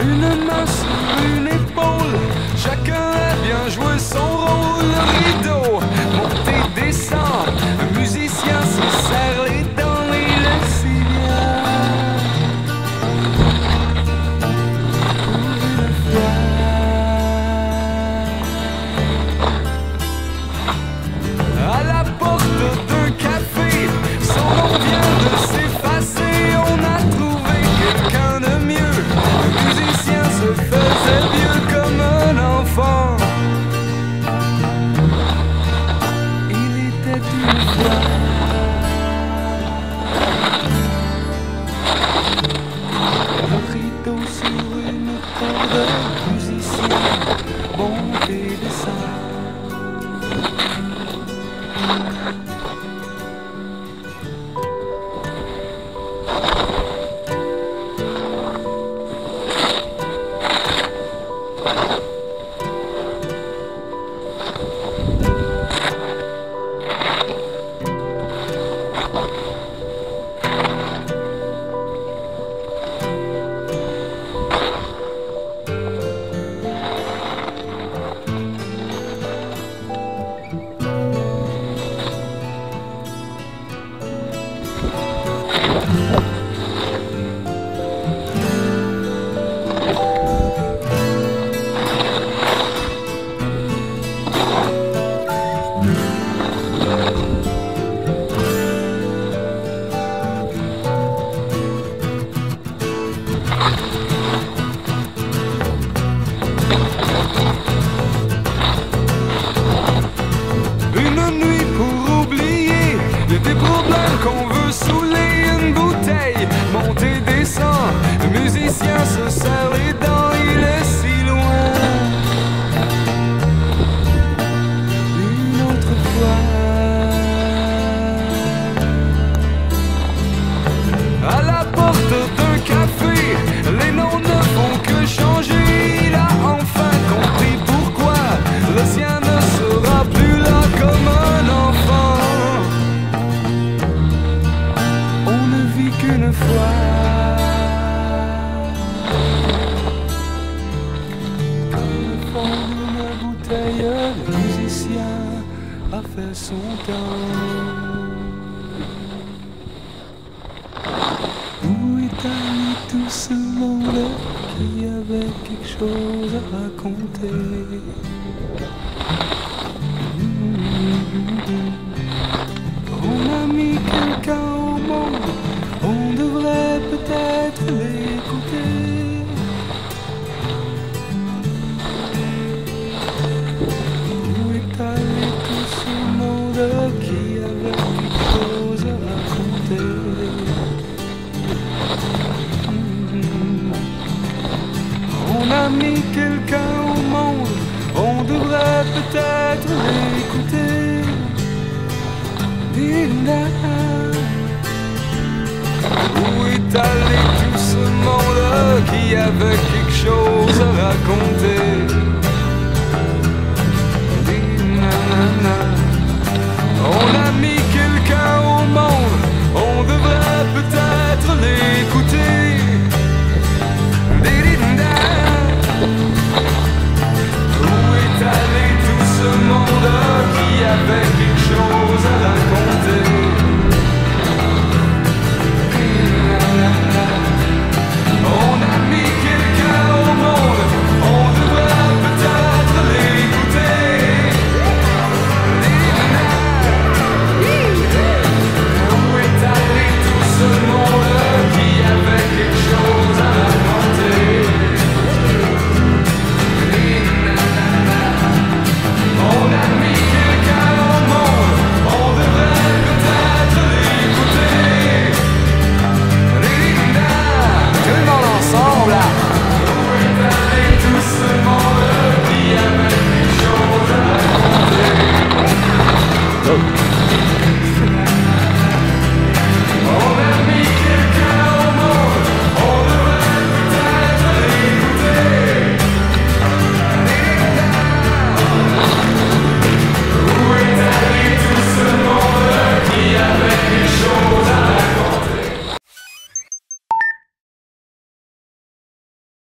Une main sur une une fois. Le rideau sur une corde, musicien, monte Le musicien se serre les dents, il est si loin. Une autre fois. À la porte d'un café, les noms ne font que changer. Il a enfin compris pourquoi le sien ne sera plus là comme un enfant. On ne vit qu'une fois. A fait son temps. Où est allé tout ce monde qui avait quelque chose à raconter? On mis quelqu'un au monde, on devrait peut-être l'écouter. Linda, où est allé tout ce monde qui avait quelque chose à raconter?